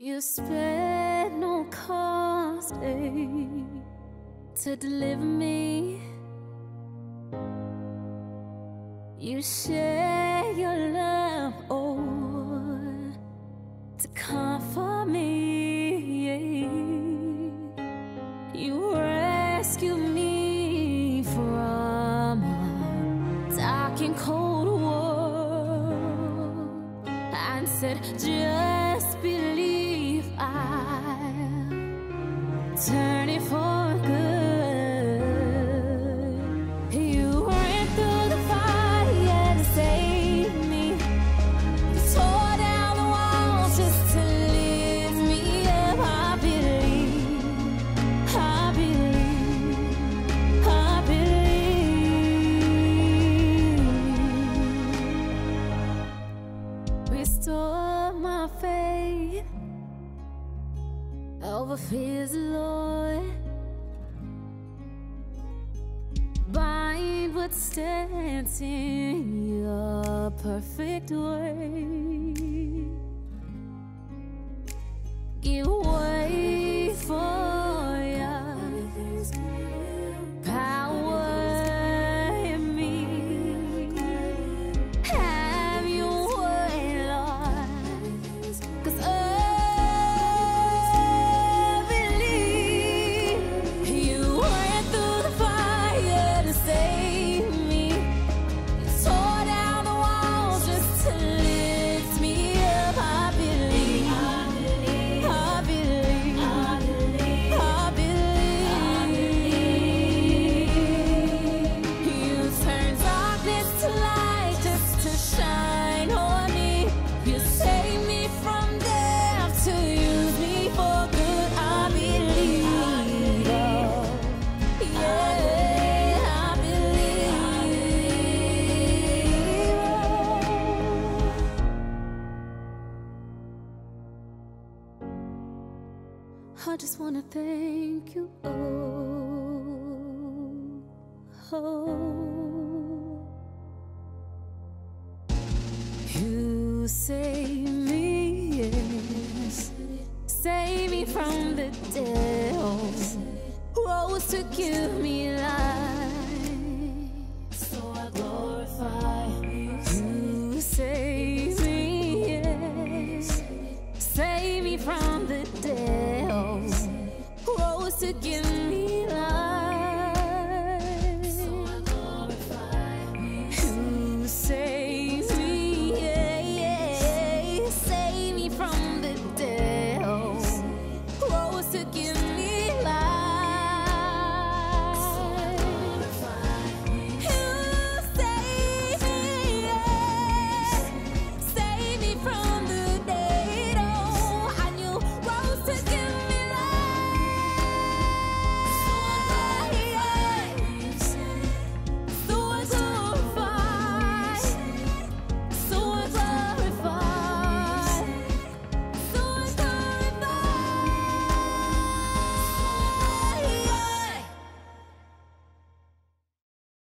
You spared no cost eh, to deliver me. You share your love, oh, to comfort me. You rescue me from a dark and cold world and said, just believe I'll turn it for over fears, Lord. Bind what stands in your perfect way. Give I just wanna thank you. Oh, oh. You save me, yes. Save me from the devil. Rose to give me to